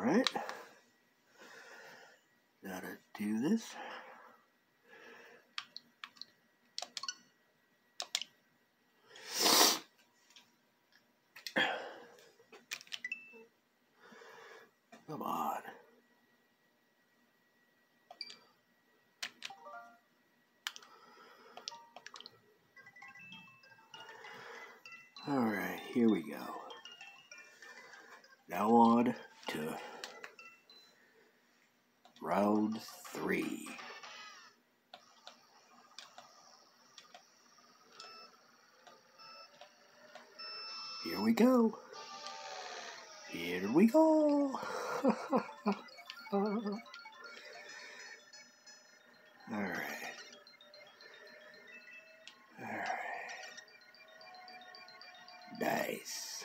Alright. Gotta do this. Come on. Round three. Here we go. Here we go. Alright. Alright. Nice.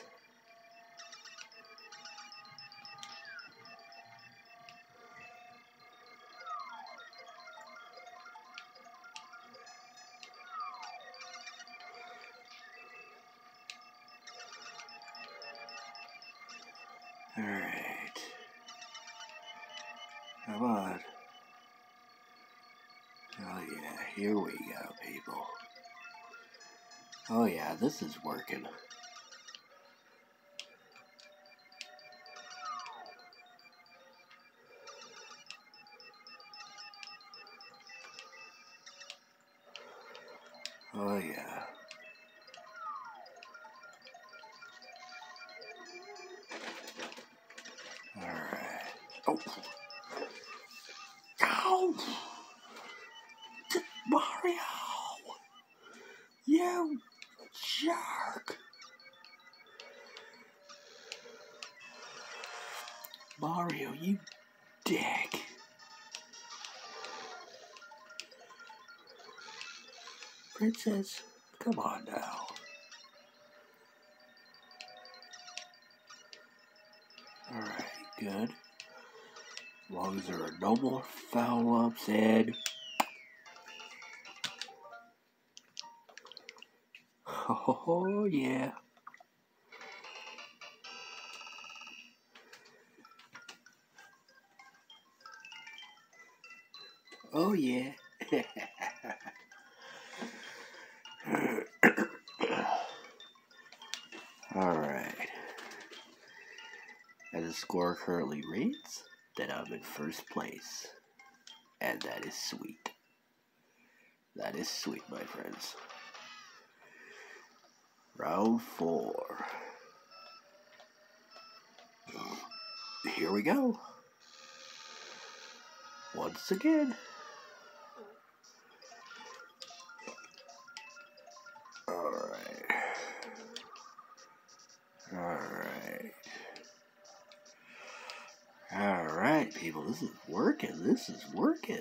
Alright. Come on. Oh yeah, here we go, people. Oh yeah, this is working. Oh yeah. Oh. Ow! Mario! You jerk! Mario, you dick! Princess, come on now. Alright, good. Long as there are no more foul ups Ed. Oh, yeah. Oh, yeah. Alright. As the score currently reads, that I'm in first place. And that is sweet. That is sweet, my friends. Round four. Here we go. Once again. Alright. Alright. Alright, people, this is working. This is working.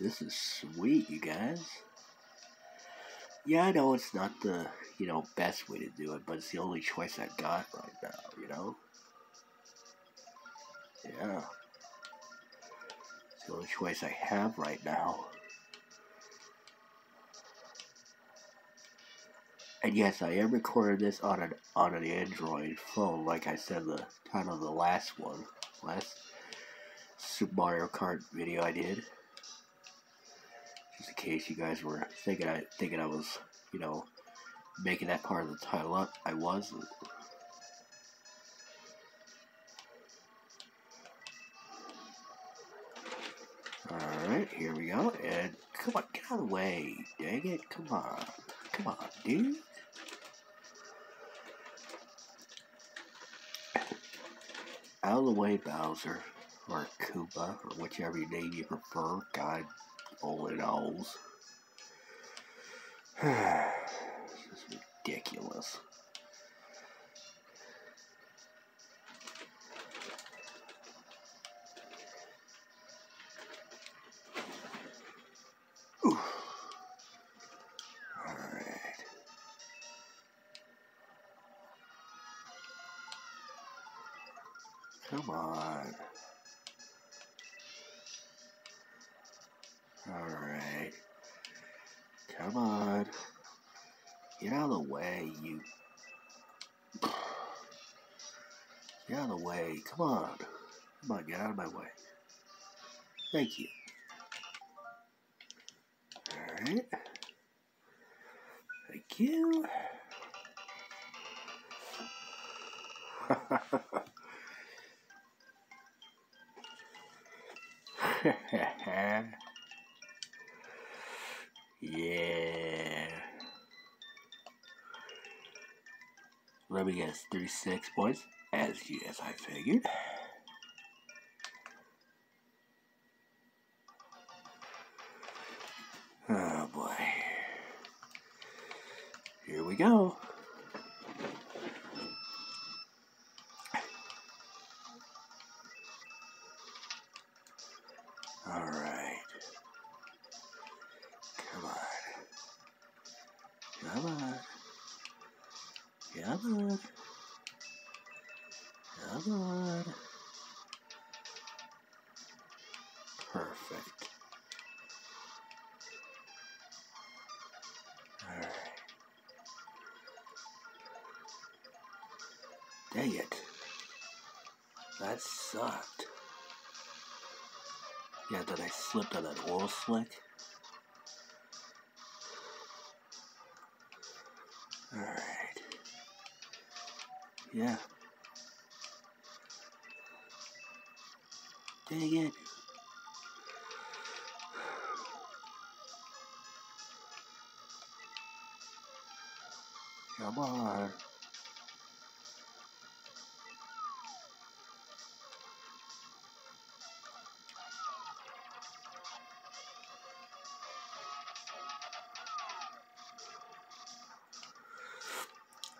This is sweet, you guys. Yeah, I know it's not the, you know, best way to do it, but it's the only choice I've got right now, you know? Yeah. It's the only choice I have right now. And yes, I am recording this on an on an Android phone, like I said the title of the last one, last Super Mario Kart video I did. Just in case you guys were thinking I thinking I was, you know, making that part of the title up, I wasn't. Alright, here we go. And come on, get out of the way. Dang it, come on. Come on, dude. Out of the way, Bowser. Or Koopa, or whichever name you prefer. God only knows. this Come on. Alright. Come on. Get out of the way, you Get out of the way. Come on. Come on, get out of my way. Thank you. Alright. Thank you. yeah. Let me guess, 36 points, as, as I figured. Oh boy. Here we go. Come on. Perfect. Alright. Dang it. That sucked. Yeah, that I slipped on that oil slick. Alright. Yeah. Dang it. Come on.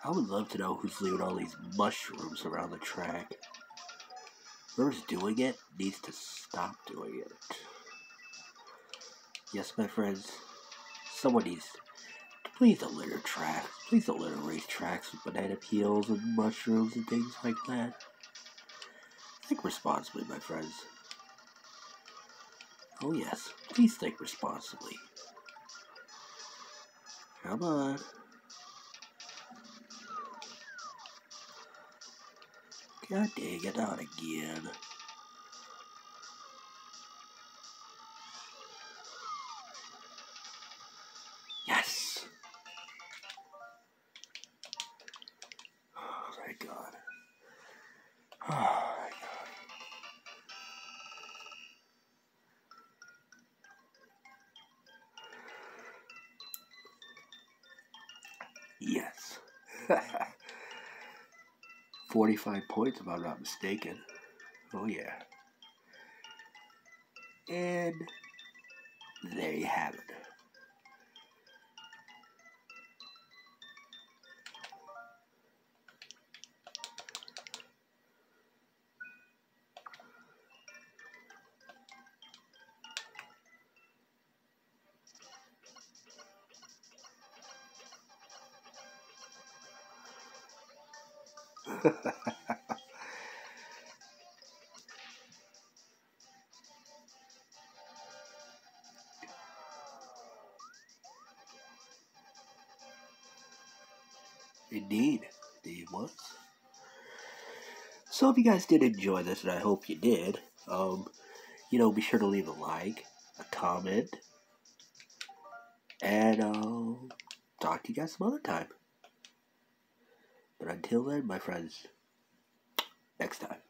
I would love to know who's leaving all these mushrooms around the track. Whoever's doing it needs to stop doing it. Yes, my friends, someone needs to please don't litter tracks. Please don't litter race tracks with banana peels and mushrooms and things like that. Think responsibly, my friends. Oh yes, please think responsibly. Come on. God dang it, not again. Yes! Oh, thank God. Oh, 45 points, if I'm not mistaken. Oh, yeah. And there you have it. Indeed, indeed was. So if you guys did enjoy this, and I hope you did, um, you know, be sure to leave a like, a comment, and I'll talk to you guys some other time. But until then, my friends, next time.